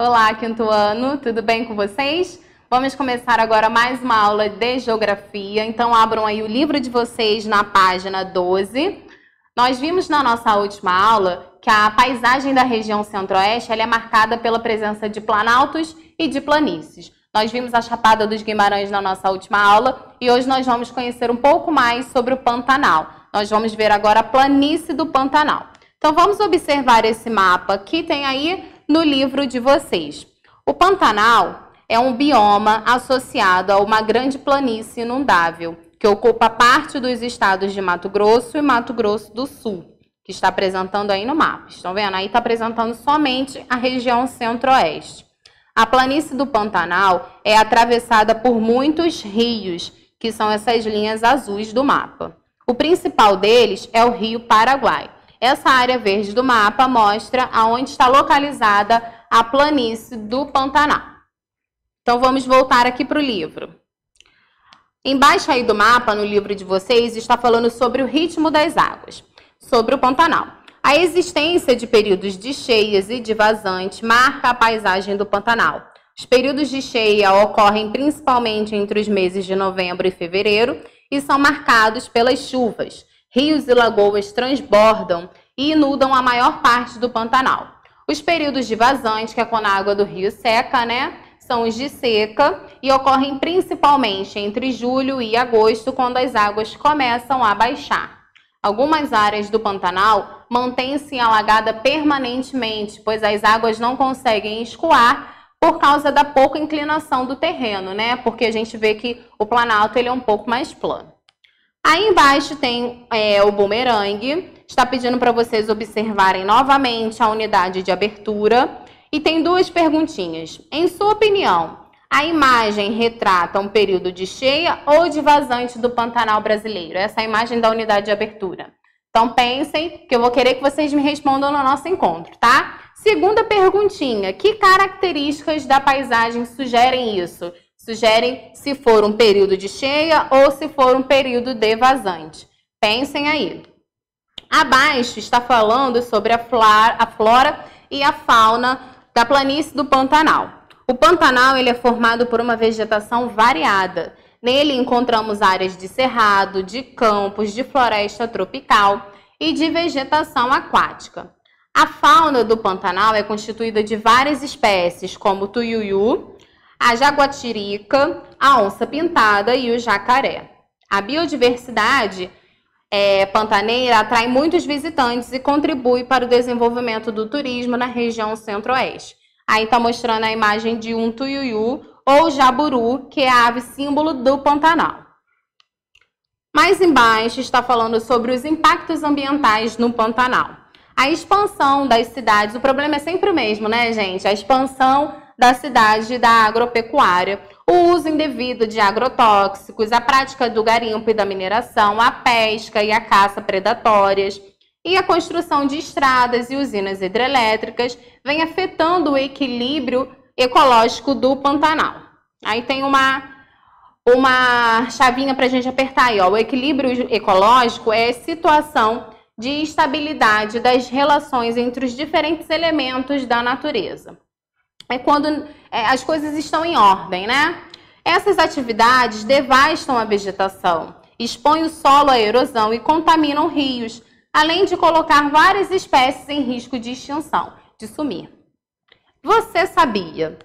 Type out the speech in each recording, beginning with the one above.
Olá, quinto ano, tudo bem com vocês? Vamos começar agora mais uma aula de geografia. Então, abram aí o livro de vocês na página 12. Nós vimos na nossa última aula que a paisagem da região centro-oeste é marcada pela presença de planaltos e de planícies. Nós vimos a Chapada dos Guimarães na nossa última aula e hoje nós vamos conhecer um pouco mais sobre o Pantanal. Nós vamos ver agora a planície do Pantanal. Então, vamos observar esse mapa que tem aí no livro de vocês. O Pantanal é um bioma associado a uma grande planície inundável, que ocupa parte dos estados de Mato Grosso e Mato Grosso do Sul, que está apresentando aí no mapa. Estão vendo? Aí está apresentando somente a região centro-oeste. A planície do Pantanal é atravessada por muitos rios, que são essas linhas azuis do mapa. O principal deles é o Rio Paraguai. Essa área verde do mapa mostra aonde está localizada a planície do Pantanal. Então vamos voltar aqui para o livro. Embaixo aí do mapa, no livro de vocês, está falando sobre o ritmo das águas, sobre o Pantanal. A existência de períodos de cheias e de vazante marca a paisagem do Pantanal. Os períodos de cheia ocorrem principalmente entre os meses de novembro e fevereiro e são marcados pelas chuvas. Rios e lagoas transbordam e inundam a maior parte do Pantanal. Os períodos de vazante, que é quando a água do rio seca, né? São os de seca e ocorrem principalmente entre julho e agosto, quando as águas começam a baixar. Algumas áreas do Pantanal mantêm-se alagada permanentemente, pois as águas não conseguem escoar por causa da pouca inclinação do terreno, né? Porque a gente vê que o Planalto ele é um pouco mais plano. Aí embaixo tem é, o bumerangue. Está pedindo para vocês observarem novamente a unidade de abertura. E tem duas perguntinhas. Em sua opinião, a imagem retrata um período de cheia ou de vazante do Pantanal brasileiro? Essa é a imagem da unidade de abertura. Então pensem que eu vou querer que vocês me respondam no nosso encontro, tá? Segunda perguntinha: que características da paisagem sugerem isso? Sugerem se for um período de cheia ou se for um período de vazante. Pensem aí. Abaixo está falando sobre a flora, a flora e a fauna da planície do Pantanal. O Pantanal ele é formado por uma vegetação variada. Nele encontramos áreas de cerrado, de campos, de floresta tropical e de vegetação aquática. A fauna do Pantanal é constituída de várias espécies, como o tuiuiu, a jaguatirica, a onça pintada e o jacaré. A biodiversidade é, pantaneira atrai muitos visitantes e contribui para o desenvolvimento do turismo na região centro-oeste. Aí está mostrando a imagem de um tuiuiu ou jaburu, que é a ave símbolo do Pantanal. Mais embaixo está falando sobre os impactos ambientais no Pantanal. A expansão das cidades, o problema é sempre o mesmo, né, gente? A expansão da cidade da agropecuária, o uso indevido de agrotóxicos, a prática do garimpo e da mineração, a pesca e a caça predatórias e a construção de estradas e usinas hidrelétricas vem afetando o equilíbrio ecológico do Pantanal. Aí tem uma uma chavinha para a gente apertar aí, ó. O equilíbrio ecológico é situação de estabilidade das relações entre os diferentes elementos da natureza é quando é, as coisas estão em ordem, né? Essas atividades devastam a vegetação, expõem o solo à erosão e contaminam rios, além de colocar várias espécies em risco de extinção, de sumir. Você sabia?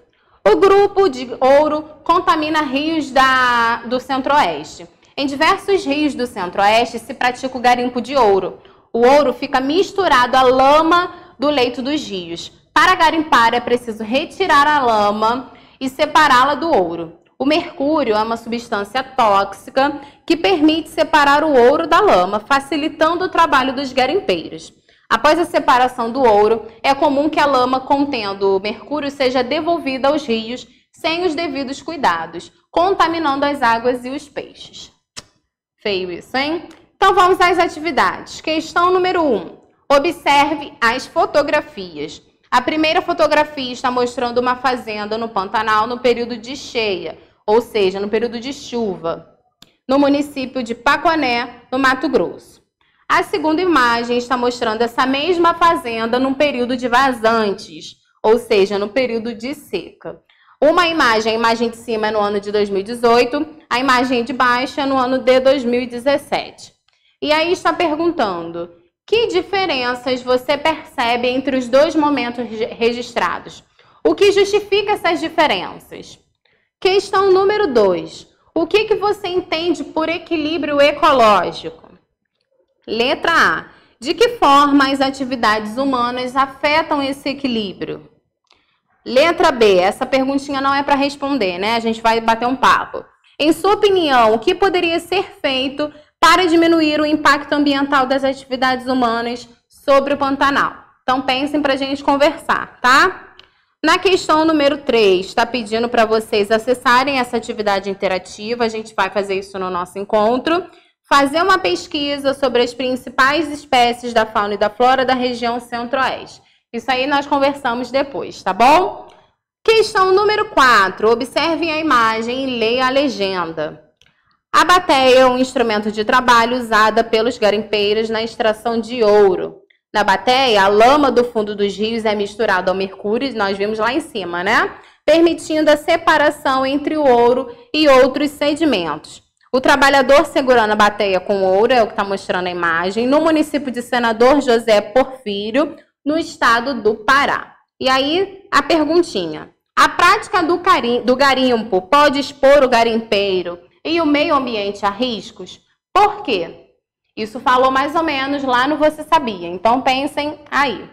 O grupo de ouro contamina rios da, do centro-oeste. Em diversos rios do centro-oeste se pratica o garimpo de ouro. O ouro fica misturado à lama do leito dos rios, para garimpar é preciso retirar a lama e separá-la do ouro. O mercúrio é uma substância tóxica que permite separar o ouro da lama, facilitando o trabalho dos garimpeiros. Após a separação do ouro, é comum que a lama contendo mercúrio seja devolvida aos rios sem os devidos cuidados, contaminando as águas e os peixes. Feio isso, hein? Então vamos às atividades. Questão número 1. Um. Observe as fotografias. A primeira fotografia está mostrando uma fazenda no Pantanal no período de cheia, ou seja, no período de chuva. no município de Paconé, no Mato Grosso. A segunda imagem está mostrando essa mesma fazenda num período de vazantes, ou seja, no período de seca. Uma imagem, a imagem de cima é no ano de 2018, a imagem de baixo é no ano de 2017. E aí está perguntando: que diferenças você percebe entre os dois momentos registrados? O que justifica essas diferenças? Questão número 2. O que, que você entende por equilíbrio ecológico? Letra A. De que forma as atividades humanas afetam esse equilíbrio? Letra B. Essa perguntinha não é para responder, né? A gente vai bater um papo. Em sua opinião, o que poderia ser feito para diminuir o impacto ambiental das atividades humanas sobre o Pantanal. Então pensem para a gente conversar, tá? Na questão número 3, está pedindo para vocês acessarem essa atividade interativa, a gente vai fazer isso no nosso encontro. Fazer uma pesquisa sobre as principais espécies da fauna e da flora da região centro-oeste. Isso aí nós conversamos depois, tá bom? Questão número 4. Observem a imagem e leia a legenda. A bateia é um instrumento de trabalho usada pelos garimpeiros na extração de ouro. Na bateia, a lama do fundo dos rios é misturada ao mercúrio, nós vimos lá em cima, né? Permitindo a separação entre o ouro e outros sedimentos. O trabalhador segurando a bateia com ouro, é o que está mostrando a imagem, no município de Senador José Porfírio, no estado do Pará. E aí, a perguntinha. A prática do, do garimpo pode expor o garimpeiro e o meio ambiente a riscos? Por quê? Isso falou mais ou menos lá no Você Sabia, então pensem aí.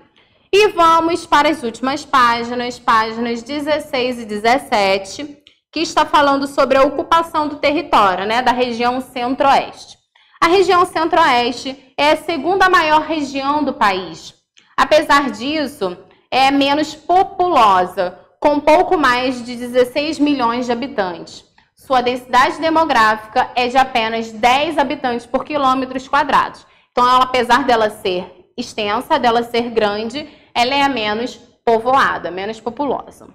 E vamos para as últimas páginas, páginas 16 e 17, que está falando sobre a ocupação do território, né, da região centro-oeste. A região centro-oeste é a segunda maior região do país. Apesar disso, é menos populosa, com pouco mais de 16 milhões de habitantes sua densidade demográfica é de apenas 10 habitantes por quilômetros quadrados. Então, ela, apesar dela ser extensa, dela ser grande, ela é a menos povoada, menos populosa.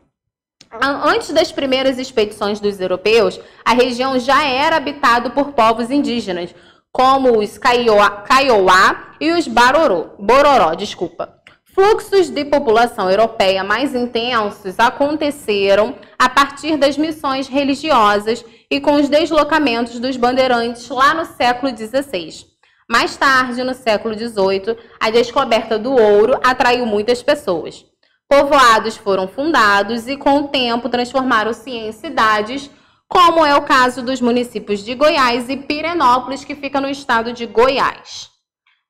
Antes das primeiras expedições dos europeus, a região já era habitada por povos indígenas, como os Kaiowá, e os Barorô, Bororó, desculpa. Fluxos de população europeia mais intensos aconteceram a partir das missões religiosas e com os deslocamentos dos bandeirantes lá no século XVI. Mais tarde, no século XVIII, a descoberta do ouro atraiu muitas pessoas. Povoados foram fundados e, com o tempo, transformaram-se em cidades, como é o caso dos municípios de Goiás e Pirenópolis, que fica no estado de Goiás.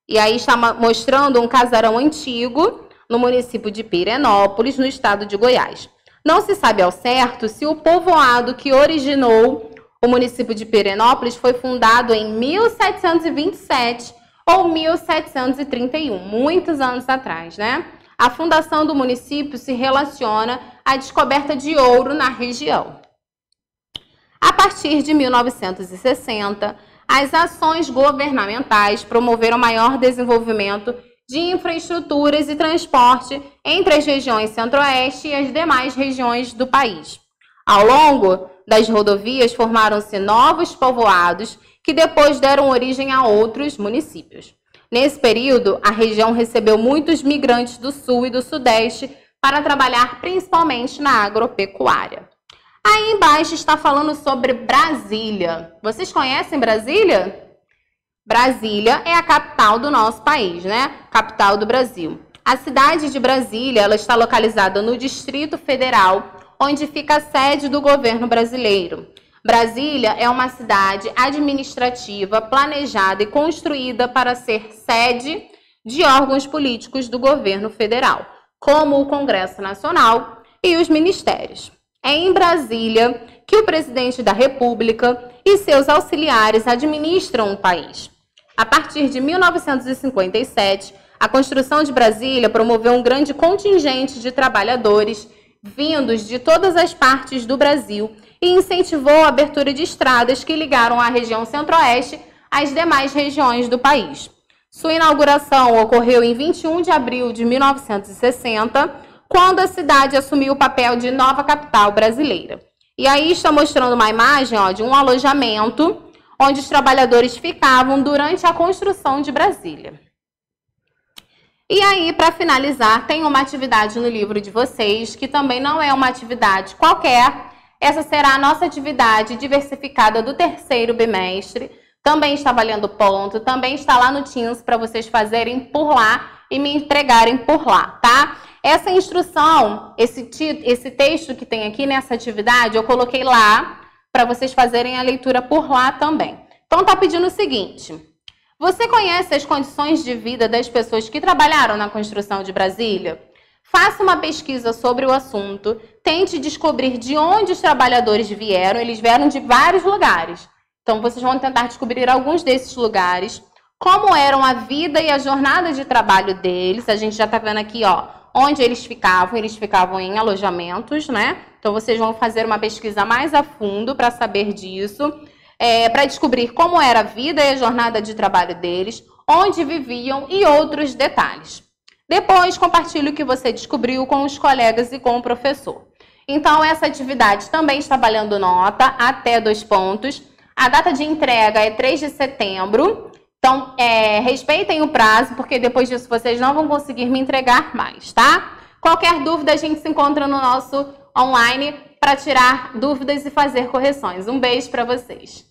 E aí está mostrando um casarão antigo no município de Pirenópolis, no estado de Goiás. Não se sabe ao certo se o povoado que originou o município de Pirenópolis foi fundado em 1727 ou 1731, muitos anos atrás, né? A fundação do município se relaciona à descoberta de ouro na região. A partir de 1960, as ações governamentais promoveram maior desenvolvimento de infraestruturas e transporte entre as regiões centro-oeste e as demais regiões do país. Ao longo das rodovias formaram-se novos povoados que depois deram origem a outros municípios. Nesse período, a região recebeu muitos migrantes do sul e do sudeste para trabalhar principalmente na agropecuária. Aí embaixo está falando sobre Brasília. Vocês conhecem Brasília? Brasília é a capital do nosso país, né? Capital do Brasil. A cidade de Brasília, ela está localizada no Distrito Federal, onde fica a sede do governo brasileiro. Brasília é uma cidade administrativa planejada e construída para ser sede de órgãos políticos do governo federal, como o Congresso Nacional e os ministérios. É em Brasília que o presidente da República e seus auxiliares administram o país. A partir de 1957, a construção de Brasília promoveu um grande contingente de trabalhadores vindos de todas as partes do Brasil e incentivou a abertura de estradas que ligaram a região centro-oeste às demais regiões do país. Sua inauguração ocorreu em 21 de abril de 1960 quando a cidade assumiu o papel de nova capital brasileira. E aí está mostrando uma imagem ó, de um alojamento onde os trabalhadores ficavam durante a construção de Brasília. E aí, para finalizar, tem uma atividade no livro de vocês, que também não é uma atividade qualquer. Essa será a nossa atividade diversificada do terceiro bimestre. Também está valendo ponto, também está lá no Teams para vocês fazerem por lá e me entregarem por lá, tá? Essa instrução, esse, esse texto que tem aqui nessa atividade, eu coloquei lá para vocês fazerem a leitura por lá também. Então, tá pedindo o seguinte: você conhece as condições de vida das pessoas que trabalharam na construção de Brasília? Faça uma pesquisa sobre o assunto, tente descobrir de onde os trabalhadores vieram, eles vieram de vários lugares. Então vocês vão tentar descobrir alguns desses lugares, como eram a vida e a jornada de trabalho deles. A gente já está vendo aqui, ó, onde eles ficavam, eles ficavam em alojamentos, né? Então vocês vão fazer uma pesquisa mais a fundo para saber disso é, para descobrir como era a vida e a jornada de trabalho deles, onde viviam e outros detalhes. Depois, compartilhe o que você descobriu com os colegas e com o professor. Então, essa atividade também está valendo nota até dois pontos. A data de entrega é 3 de setembro. Então, é, respeitem o prazo, porque depois disso vocês não vão conseguir me entregar mais, tá? Qualquer dúvida, a gente se encontra no nosso online para tirar dúvidas e fazer correções. Um beijo para vocês.